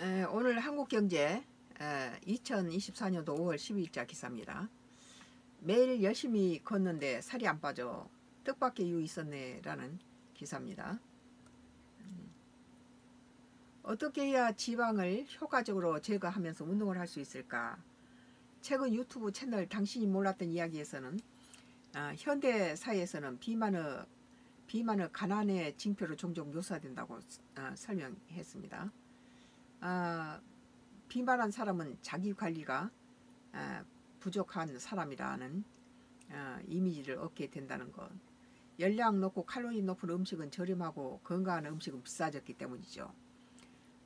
에, 오늘 한국경제 2024년도 5월 12일자 기사입니다. 매일 열심히 걷는데 살이 안 빠져 뜻밖의 이유 있었네 라는 기사입니다. 음. 어떻게 해야 지방을 효과적으로 제거하면서 운동을 할 수 있을까? 최근 유튜브 채널 당신이 몰랐던 이야기에서는 아, 현대 사회에서는 비만의 비만의 가난의 징표로 종종 묘사된다고 아, 설명했습니다. 아, 비만한 사람은 자기 관리가 아, 부족한 사람이라는 아, 이미지를 얻게 된다는 것. 열량 높고 칼로리 높은 음식은 저렴하고 건강한 음식은 비싸졌기 때문이죠.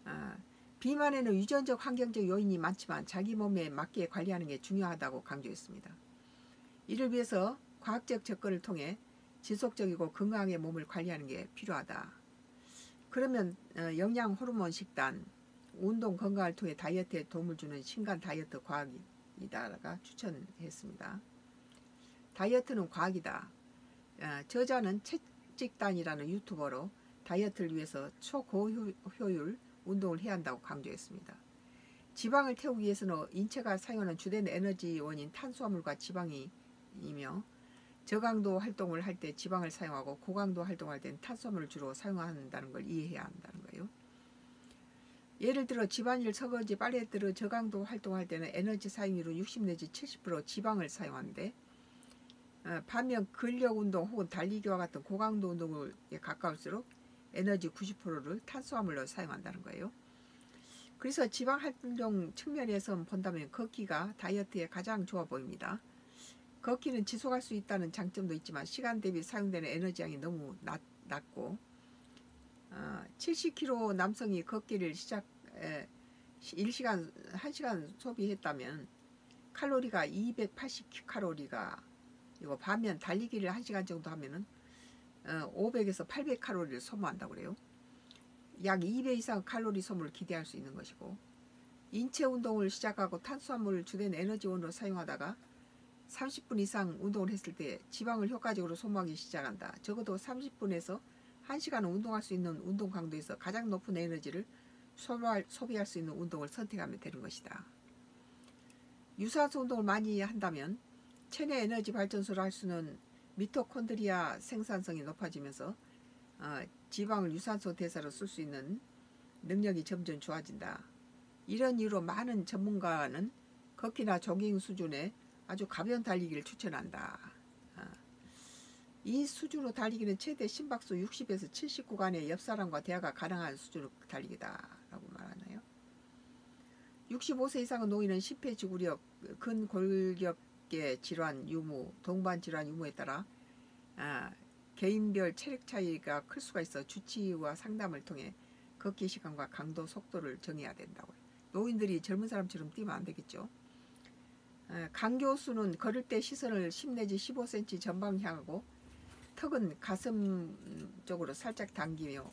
아, 비만에는 유전적 환경적 요인이 많지만 자기 몸에 맞게 관리하는 게 중요하다고 강조했습니다. 이를 위해서 과학적 접근을 통해 지속적이고 건강하게 몸을 관리하는 게 필요하다. 그러면 어, 영양 호르몬 식단, 운동 건강을 통해 다이어트에 도움을 주는 신간 다이어트 과학이다가 추천했습니다. 다이어트는 과학이다. 어, 저자는 채찍단이라는 유튜버로 다이어트를 위해서 초고효율 운동을 해야 한다고 강조했습니다. 지방을 태우기 위해서는 인체가 사용하는 주된 에너지원인 탄수화물과 지방이며 저강도 활동을 할 때 지방을 사용하고 고강도 활동할 때는 탄수화물을 주로 사용한다는 걸 이해해야 한다는 거예요. 예를 들어 집안일, 설거지, 빨래 들어 저강도 활동할 때는 에너지 사용률은 60 내지 70% 지방을 사용하는데 어, 반면 근력 운동 혹은 달리기와 같은 고강도 운동에 가까울수록 에너지 90%를 탄수화물로 사용한다는 거예요. 그래서 지방 활동 측면에서 본다면 걷기가 다이어트에 가장 좋아 보입니다. 걷기는 지속할 수 있다는 장점도 있지만 시간 대비 사용되는 에너지량이 너무 낮, 낮고 어, 70kg 남성이 걷기를 시작 에, 1시간 1시간 소비했다면 칼로리가 280칼로리가 이거 반면 달리기를 1시간 정도 하면은 어, 500에서 800칼로리를 소모한다고 그래요. 약 2배 이상 칼로리 소모를 기대할 수 있는 것이고 인체 운동을 시작하고 탄수화물을 주된 에너지원으로 사용하다가 30분 이상 운동을 했을 때 지방을 효과적으로 소모하기 시작한다. 적어도 30분에서 1시간 운동할 수 있는 운동 강도에서 가장 높은 에너지를 소비할, 소비할 수 있는 운동을 선택하면 되는 것이다. 유산소 운동을 많이 한다면 체내 에너지 발전소를 할 수는 미토콘드리아 생산성이 높아지면서 어, 지방을 유산소 대사로 쓸 수 있는 능력이 점점 좋아진다. 이런 이유로 많은 전문가는 걷기나 조깅 수준의 아주 가벼운 달리기를 추천한다. 어. 이 수준으로 달리기는 최대 심박수 60에서 70 구간의 옆 사람과 대화가 가능한 수준으로 달리기다라고 말하나요? 65세 이상의 노인은 심폐지구력, 근골격계 질환 유무, 동반 질환 유무에 따라 아, 개인별 체력 차이가 클 수가 있어 주치의와 상담을 통해 걷기 시간과 강도, 속도를 정해야 된다고요. 노인들이 젊은 사람처럼 뛰면 안 되겠죠. 강 교수는 걸을 때 시선을 10 내지 15cm 전방 향하고 턱은 가슴 쪽으로 살짝 당기며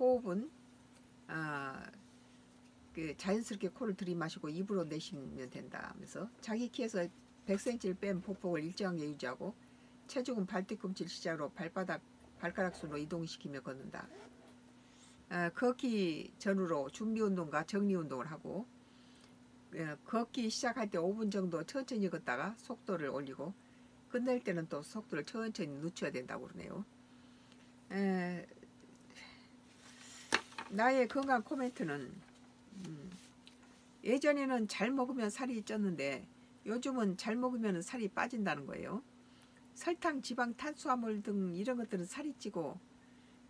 호흡은 아, 그 자연스럽게 코를 들이마시고 입으로 내쉬면 된다 하면서 자기 키에서 100cm를 뺀 복복을 일정하게 유지하고 체중은 발뒤꿈치를 시작으로 발바닥 발가락 순으로 이동시키며 걷는다. 아, 걷기 전후로 준비운동과 정리운동을 하고 예, 걷기 시작할 때 5분 정도 천천히 걷다가 속도를 올리고 끝낼 때는 또 속도를 천천히 늦춰야 된다고 그러네요. 에, 나의 건강 코멘트는 음, 예전에는 잘 먹으면 살이 쪘는데 요즘은 잘 먹으면 살이 빠진다는 거예요. 설탕, 지방, 탄수화물 등 이런 것들은 살이 찌고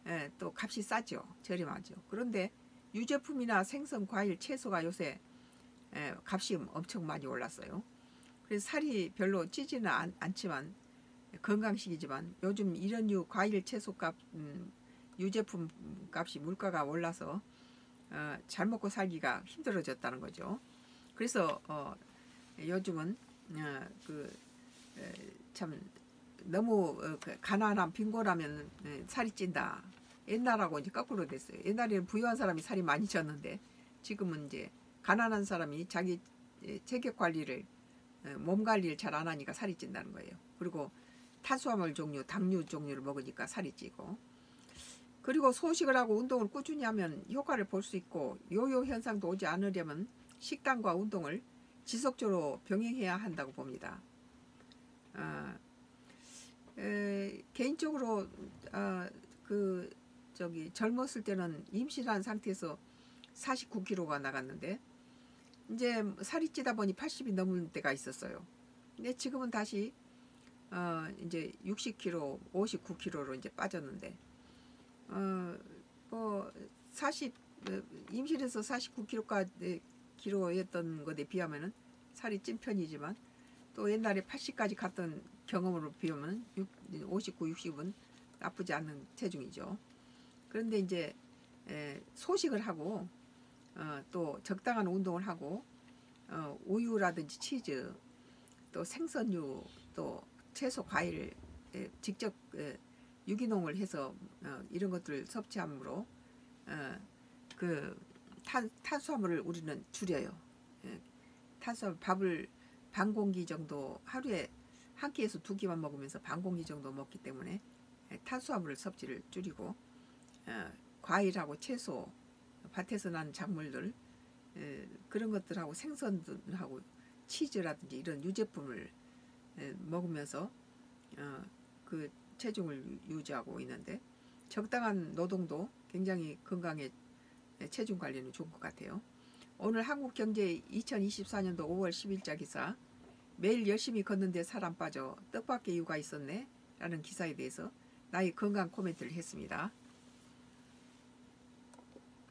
에, 또 값이 싸죠. 저렴하죠. 그런데 유제품이나 생선, 과일, 채소가 요새 예, 값이 엄청 많이 올랐어요. 그래서 살이 별로 찌지는 않, 않지만 건강식이지만 요즘 이런 유 과일 채소값 음, 유제품 값이 물가가 올라서 어, 잘 먹고 살기가 힘들어졌다는 거죠. 그래서 어, 요즘은 어, 그참 너무 어, 그 가난한 빈곤하면 예, 살이 찐다. 옛날하고 이제 거꾸로 됐어요. 옛날에는 부유한 사람이 살이 많이 쪘는데 지금은 이제 가난한 사람이 자기 체격 관리를 몸 관리를 잘 안 하니까 살이 찐다는 거예요. 그리고 탄수화물 종류, 당류 종류를 먹으니까 살이 찌고 그리고 소식을 하고 운동을 꾸준히 하면 효과를 볼 수 있고 요요 현상도 오지 않으려면 식단과 운동을 지속적으로 병행해야 한다고 봅니다. 아, 에, 개인적으로 아, 그 저기 젊었을 때는 임신한 상태에서 49kg가 나갔는데 이제 살이 찌다 보니 80이 넘는 때가 있었어요. 근데 지금은 다시 어 이제 60kg, 59kg로 이제 빠졌는데 어뭐 40 임신해서 49kg까지 키로였던 것에 비하면은 살이 찐 편이지만 또 옛날에 80까지 갔던 경험으로 비하면 59, 60은 나쁘지 않은 체중이죠. 그런데 이제 에, 소식을 하고 어, 또 적당한 운동을 하고 어, 우유라든지 치즈 또 생선류 또 채소 과일 에, 직접 에, 유기농을 해서 어, 이런 것들을 섭취함으로 어, 그 탄, 탄수화물을 우리는 줄여요. 예, 탄수화물 밥을 반 공기 정도 하루에 한 끼에서 두 끼만 먹으면서 반 공기 정도 먹기 때문에 예, 탄수화물 섭취를 줄이고 어, 과일하고 채소 밭에서 난 작물들 에, 그런 것들하고 생선하고 치즈라든지 이런 유제품을 에, 먹으면서 어, 그 체중을 유- 유지하고 있는데 적당한 노동도 굉장히 건강에 에, 체중 관리는 좋은 것 같아요. 오늘 한국경제 2024년도 5월 10일자 기사 매일 열심히 걷는데 살안 빠져 뜻밖의 이유가 있었네 라는 기사에 대해서 나의 건강 코멘트를 했습니다.